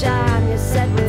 shine. You said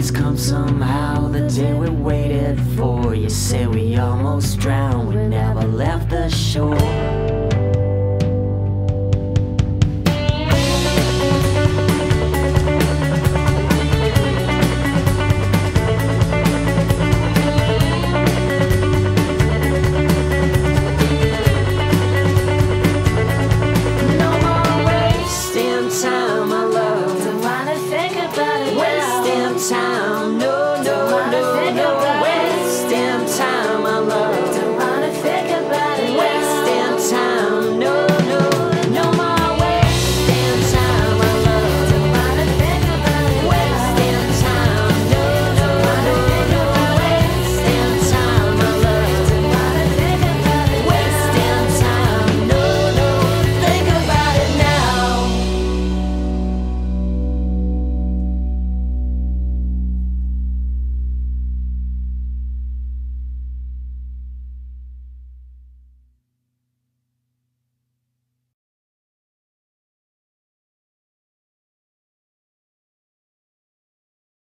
It's come somehow the day we waited for. You say we almost drowned, we never left the shore. time I love time.